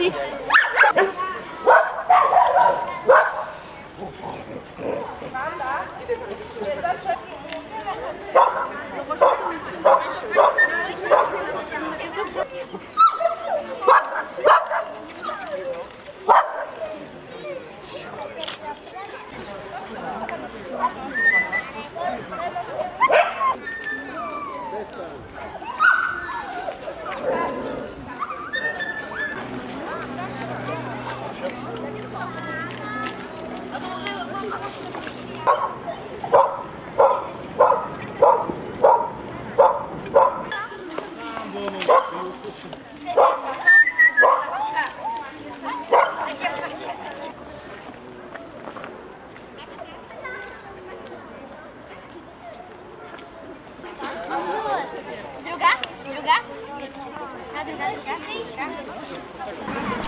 し。Друга? Друга? А друга? Друга?